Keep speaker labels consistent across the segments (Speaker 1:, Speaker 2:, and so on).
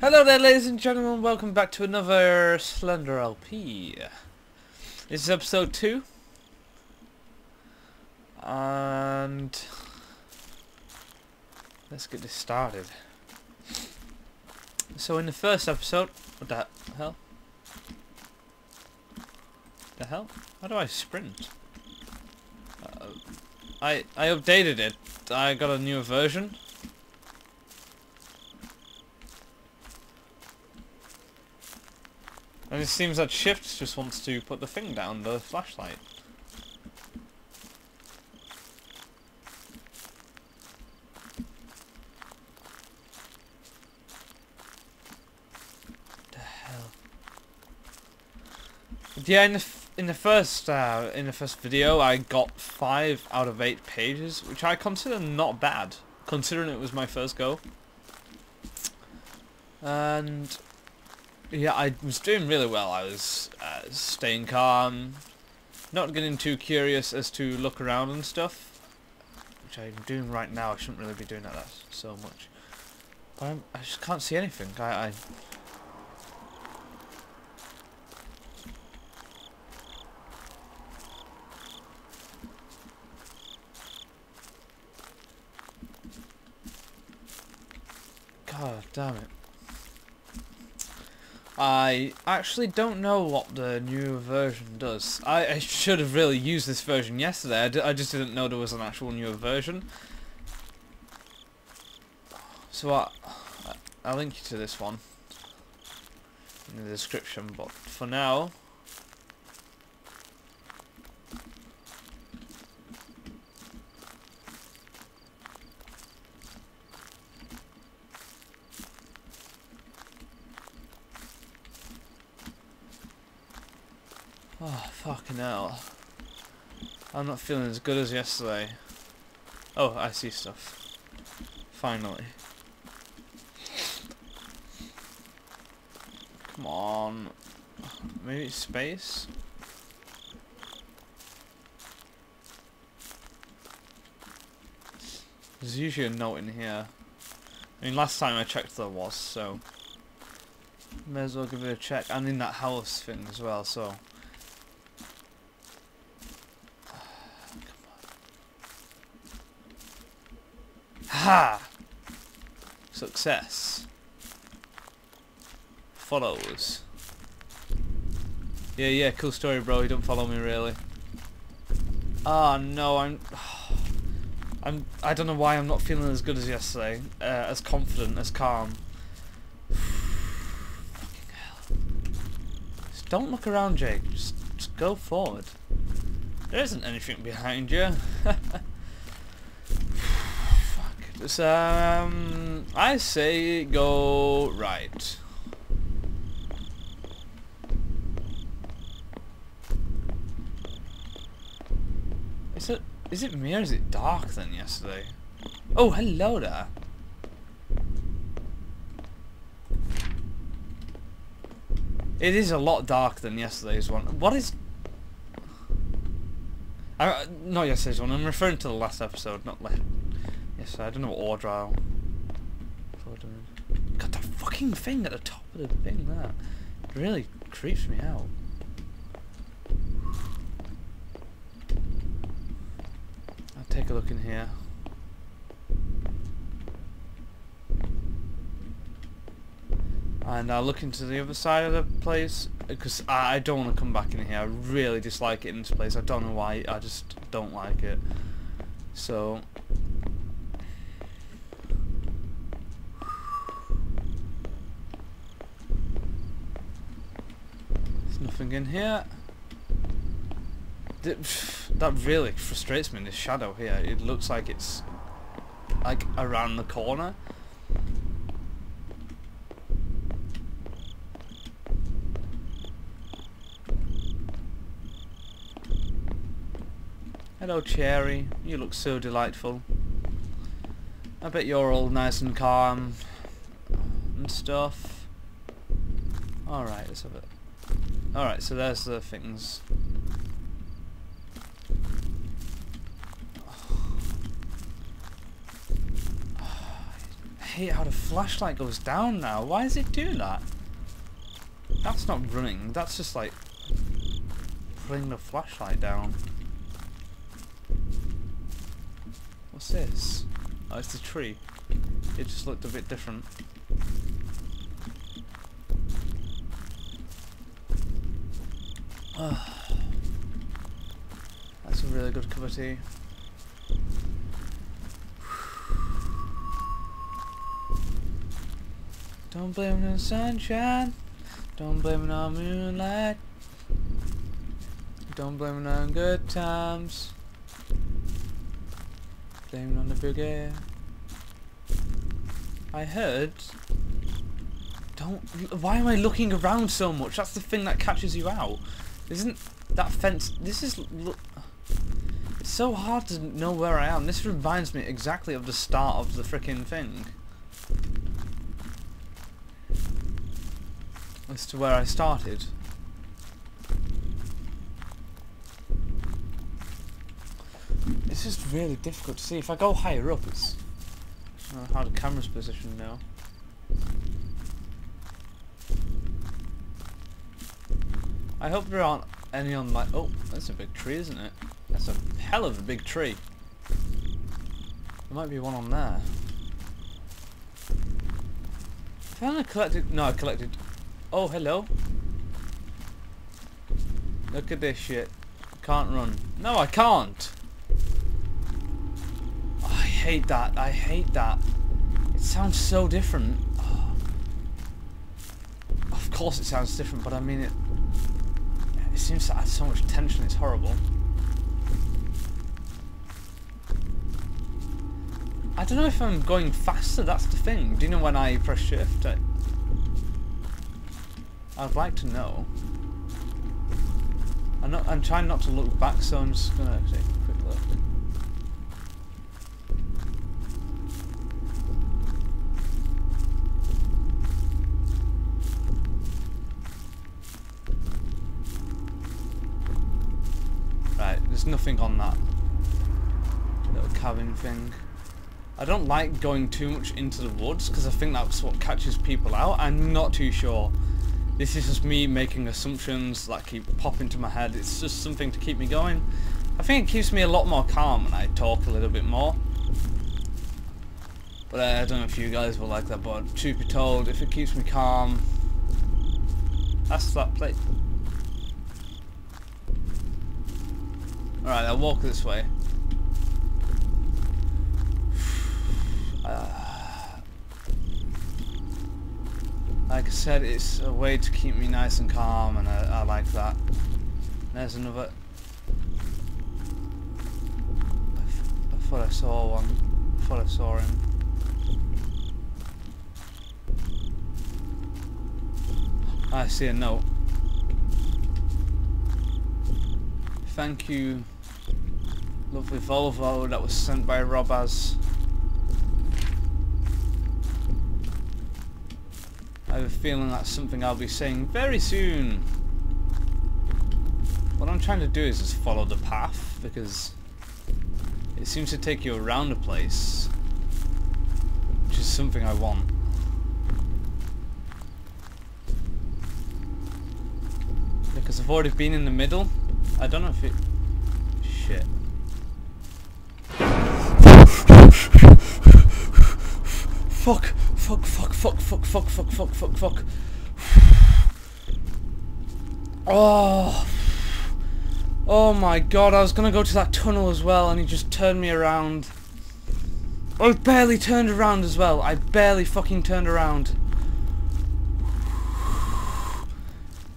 Speaker 1: Hello there ladies and gentlemen, welcome back to another Slender LP. This is episode 2. And... Let's get this started. So in the first episode... What the hell? The hell? How do I sprint? Uh, I, I updated it. I got a new version. And it seems that Shift just wants to put the thing down, the flashlight. The hell? Yeah, in the in the first uh, in the first video, I got five out of eight pages, which I consider not bad, considering it was my first go. And yeah, I was doing really well. I was uh, staying calm, not getting too curious as to look around and stuff, which I'm doing right now. I shouldn't really be doing that so much. But I'm, I just can't see anything. I, I God damn it. I actually don't know what the new version does. I, I should have really used this version yesterday. I, just didn't know there was an actual newer version. So I, I'll link you to this one in the description, but for now... Oh, fucking hell. I'm not feeling as good as yesterday. Oh, I see stuff. Finally. Come on. Maybe space? There's usually a note in here. I mean, last time I checked there was, so... May as well give it a check. And in that house thing as well, so... Ha! Success. Follows. Yeah, yeah, cool story, bro. You don't follow me, really. Oh, no, I'm... I'm... I don't know why I'm not feeling as good as yesterday. Uh, as confident, as calm. Fucking hell. Just don't look around, Jake. Just, just go forward. There isn't anything behind you. So, um, I say go right. Is it is it me or is it dark than yesterday? Oh, hello there. It is a lot darker than yesterday's one. What is... I, not yesterday's one, I'm referring to the last episode, not left. Yes, I don't know what order I'll... That fucking thing at the top of the thing. It really creeps me out. I'll take a look in here. And I'll look into the other side of the place because I, I don't want to come back in here. I really dislike it in this place. I don't know why. I just don't like it. So nothing in here. That really frustrates me this shadow here. It looks like it's like around the corner. Hello Cherry, you look so delightful. I bet you're all nice and calm and stuff. Alright, let's have it. Alright, so there's the things. I hate how the flashlight goes down now. Why does it do that? That's not running. That's just like putting the flashlight down. What's this? Oh, it's the tree. It just looked a bit different. That's a really good cup of tea. Don't blame the sunshine. Don't blame it on moonlight. Don't blame it on good times. Blame it on the boogie. I heard. Don't. Why am I looking around so much? That's the thing that catches you out. Isn't that fence? This is. It's so hard to know where I am. This reminds me exactly of the start of the freaking thing. As to where I started. It's just really difficult to see. If I go higher up, it's uh, how the camera's positioned now. I hope there aren't any on my... Oh, that's a big tree, isn't it? That's a hell of a big tree. There might be one on there. I only collected... No, I collected... Oh, hello. Look at this shit. Can't run. No, I can't! I hate that. I hate that. It sounds so different. Oh. Of course it sounds different, but I mean it... Seems to add so much tension, it's horrible. I don't know if I'm going faster, that's the thing. Do you know when I press shift? I, I'd like to know. I'm, not, I'm trying not to look back, so I'm just gonna take a quick look. On that little cabin thing. I don't like going too much into the woods because I think that's what catches people out. I'm not too sure. This is just me making assumptions that keep popping into my head. It's just something to keep me going. I think it keeps me a lot more calm when I talk a little bit more. But uh, I don't know if you guys will like that, but truth be told, if it keeps me calm, that's that plate. Alright, I'll walk this way. Uh, like I said, it's a way to keep me nice and calm, and I, I like that. There's another... I, thought I saw one. I thought I saw him. I see a note. Thank you Lovely Volvo that was sent by Robaz. I have a feeling that's something I'll be saying very soon. What I'm trying to do is just follow the path because it seems to take you around a place which is something I want. Because I've already been in the middle. I don't know if it... Shit. Fuck, fuck, fuck, fuck, fuck, fuck, fuck, fuck, fuck, fuck. Oh. Oh my god, I was gonna go to that tunnel as well and he just turned me around. I barely turned around as well. I barely fucking turned around.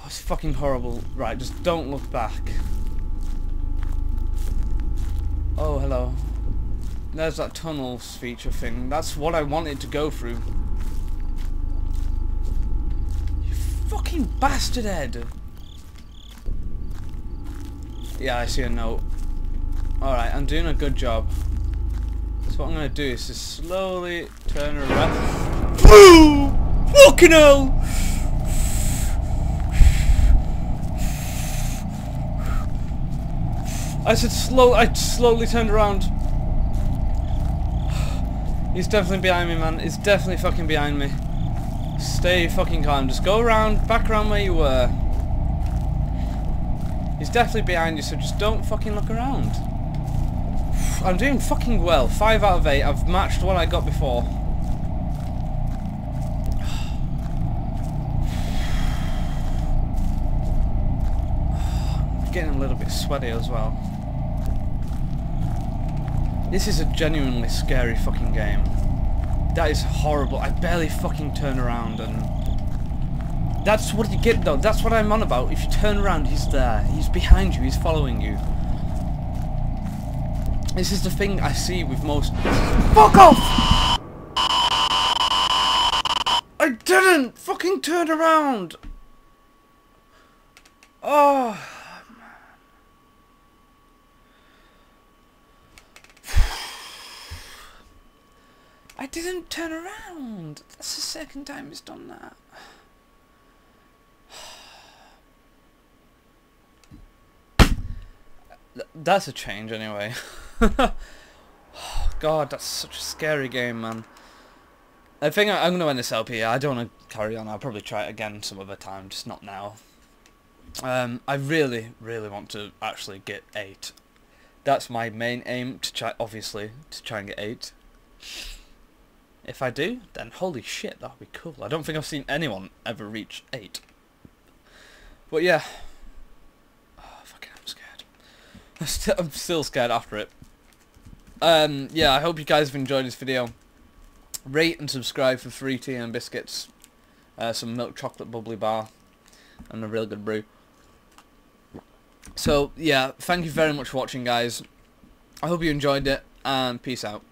Speaker 1: Oh, it's fucking horrible. Right, just don't look back. Oh, hello. There's that tunnels feature thing. That's what I wanted to go through. You fucking bastard head! Yeah, I see a note. Alright, I'm doing a good job. So what I'm gonna do is just slowly turn around. Boom! Fucking hell! I said slow. I slowly turned around. He's definitely behind me, man. He's definitely fucking behind me. Stay fucking calm. Just go around, back around where you were. He's definitely behind you, so just don't fucking look around. I'm doing fucking well. 5 out of 8. I've matched what I got before. getting a little bit sweaty as well. This is a genuinely scary fucking game. That is horrible. I barely fucking turn around and... That's what you get though. That's what I'm on about. If you turn around, he's there. He's behind you. He's following you. This is the thing I see with most... Fuck off! I didn't fucking turn around! Oh... didn't turn around. That's the second time it's done that. That's a change anyway. God, that's such a scary game, man. I think I, am going to end this LP. I don't want to carry on. I'll probably try it again some other time, just not now. Um, I really, really want to actually get 8. That's my main aim, to try, obviously, to try and get 8. If I do, then holy shit, that would be cool. I don't think I've seen anyone ever reach 8. But yeah. Oh, fucking I'm scared. I'm still scared after it. Um, yeah, I hope you guys have enjoyed this video. Rate and subscribe for free tea and biscuits. Uh, some milk chocolate bubbly bar. And a real good brew. So, yeah, thank you very much for watching, guys. I hope you enjoyed it, and peace out.